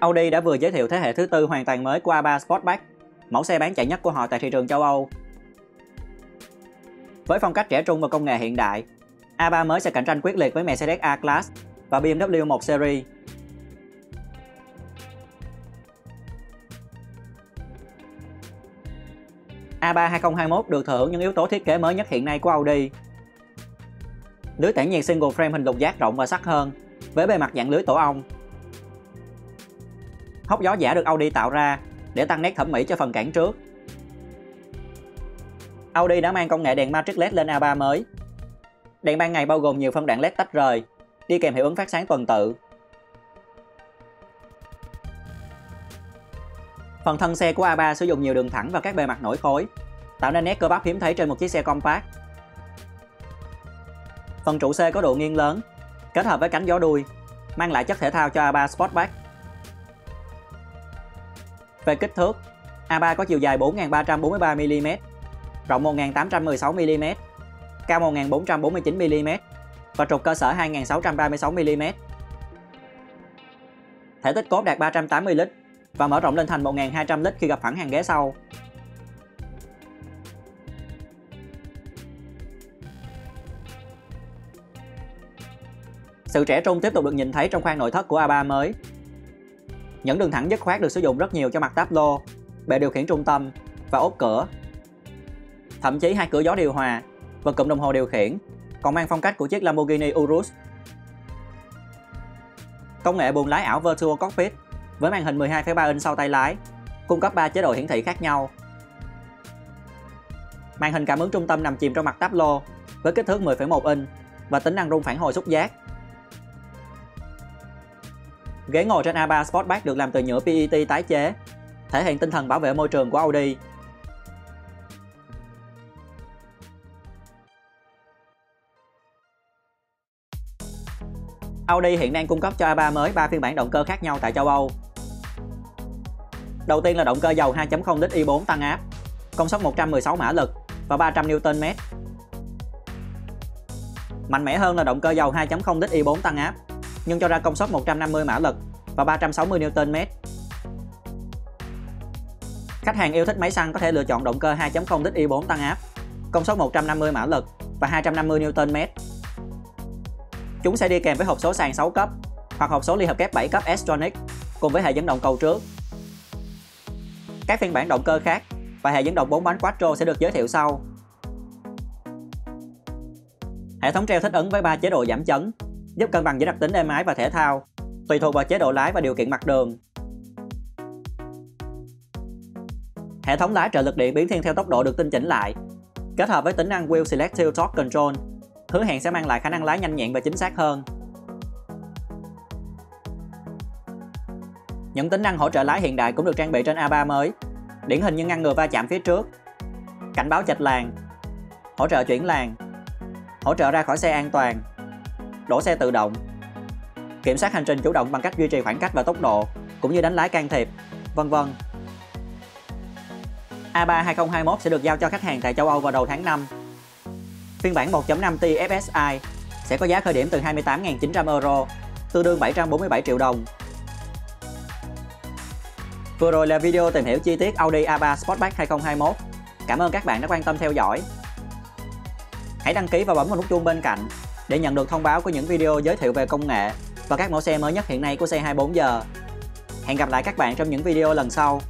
Audi đã vừa giới thiệu thế hệ thứ tư hoàn toàn mới của A3 Sportback, mẫu xe bán chạy nhất của họ tại thị trường châu Âu. Với phong cách trẻ trung và công nghệ hiện đại, A3 mới sẽ cạnh tranh quyết liệt với Mercedes A-Class và BMW 1 Series. A3 2021 được thừa hưởng những yếu tố thiết kế mới nhất hiện nay của Audi. Lưới tản nhiệt single frame hình lục giác rộng và sắc hơn, với bề mặt dạng lưới tổ ong. Hốc gió giả được Audi tạo ra để tăng nét thẩm mỹ cho phần cản trước. Audi đã mang công nghệ đèn Matrix LED lên A3 mới. Đèn ban ngày bao gồm nhiều phân đoạn LED tách rời, đi kèm hiệu ứng phát sáng tuần tự. Phần thân xe của A3 sử dụng nhiều đường thẳng và các bề mặt nổi khối, tạo nên nét cơ bắp hiếm thấy trên một chiếc xe compact. Phần trụ xe có độ nghiêng lớn, kết hợp với cánh gió đuôi, mang lại chất thể thao cho A3 Sportback. Về kích thước, A3 có chiều dài 4.343mm, rộng 1.816mm, cao 1.449mm và trục cơ sở 2.636mm. Thể tích cốt đạt 380 lít và mở rộng lên thành 1.200 lít khi gặp phẳng hàng ghế sau. Sự trẻ trung tiếp tục được nhìn thấy trong khoang nội thất của A3 mới. Những đường thẳng dứt khoát được sử dụng rất nhiều cho mặt táp lô, bệ điều khiển trung tâm và ốp cửa. Thậm chí hai cửa gió điều hòa và cụm đồng hồ điều khiển còn mang phong cách của chiếc Lamborghini Urus. Công nghệ buồng lái ảo Virtual Cockpit với màn hình 12,3 inch sau tay lái, cung cấp 3 chế độ hiển thị khác nhau. Màn hình cảm ứng trung tâm nằm chìm trong mặt táp lô với kích thước 10,1 inch và tính năng rung phản hồi xúc giác. Ghế ngồi trên A3 Sportback được làm từ nhựa PET tái chế, thể hiện tinh thần bảo vệ môi trường của Audi. Audi hiện đang cung cấp cho A3 mới 3 phiên bản động cơ khác nhau tại châu Âu. Đầu tiên là động cơ dầu 2.0 lít i4 tăng áp, công suất 116 mã lực và 300 Nm. Mạnh mẽ hơn là động cơ dầu 2.0 lít i4 tăng áp, nhưng cho ra công suất 150 mã lực và 360 Nm. Khách hàng yêu thích máy xăng có thể lựa chọn động cơ 2.0 lít i4 tăng áp, công suất 150 mã lực và 250 Nm. Chúng sẽ đi kèm với hộp số sàn 6 cấp hoặc hộp số ly hợp kép 7 cấp S-Tronic cùng với hệ dẫn động cầu trước. Các phiên bản động cơ khác và hệ dẫn động 4 bánh Quattro sẽ được giới thiệu sau. Hệ thống treo thích ứng với 3 chế độ giảm chấn, giúp cân bằng giữa đặc tính êm ái và thể thao, tùy thuộc vào chế độ lái và điều kiện mặt đường. Hệ thống lái trợ lực điện biến thiên theo tốc độ được tinh chỉnh lại, kết hợp với tính năng Wheel Selective Torque Control, hứa hẹn sẽ mang lại khả năng lái nhanh nhẹn và chính xác hơn. Những tính năng hỗ trợ lái hiện đại cũng được trang bị trên A3 mới, điển hình như ngăn ngừa va chạm phía trước, cảnh báo chạch làng, hỗ trợ chuyển làng, hỗ trợ ra khỏi xe an toàn, đổ xe tự động, kiểm soát hành trình chủ động bằng cách duy trì khoảng cách và tốc độ, cũng như đánh lái can thiệp, vân vân. A3 2021 sẽ được giao cho khách hàng tại châu Âu vào đầu tháng 5. Phiên bản 1.5 TFSI sẽ có giá khởi điểm từ 28.900 euro, tương đương 747 triệu đồng Vừa rồi là video tìm hiểu chi tiết Audi A3 Sportback 2021. Cảm ơn các bạn đã quan tâm theo dõi. Hãy đăng ký và bấm vào nút chuông bên cạnh để nhận được thông báo của những video giới thiệu về công nghệ và các mẫu xe mới nhất hiện nay của xe 24 giờ. Hẹn gặp lại các bạn trong những video lần sau.